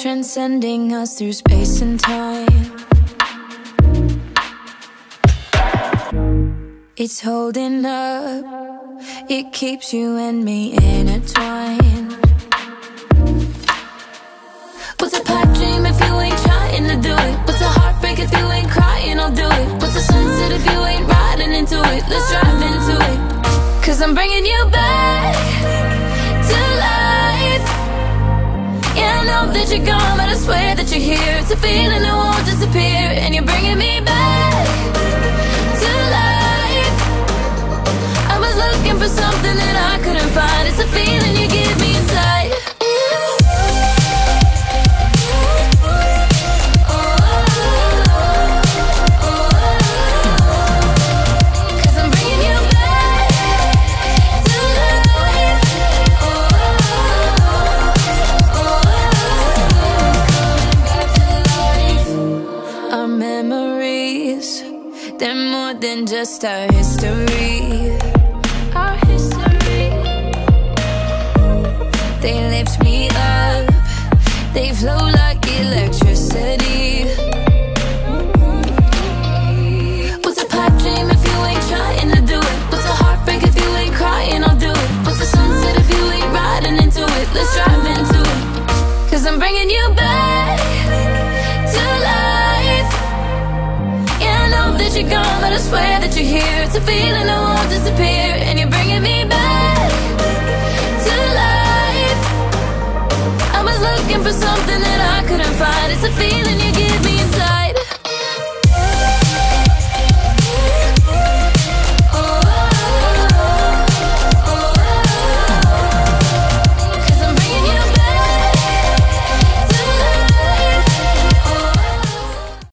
transcending us through space and time. It's holding up, it keeps you and me intertwined. What's a pipe dream if you ain't trying to do it? What's a heartbreak if you ain't crying? I'll do it. What's a sunset if you ain't riding into it? Let's drive into it. Cause I'm bringing you back to life. Yeah, I know that you're gone, but I swear that you're here. It's a feeling that won't disappear, memories, they're more than just our history. Our history. They lift me up, they flow like electricity. You're gone, but I swear that you're here. It's a feeling that won't disappear, and you're bringing me back to life. I was looking for something that I couldn't find. It's a feeling you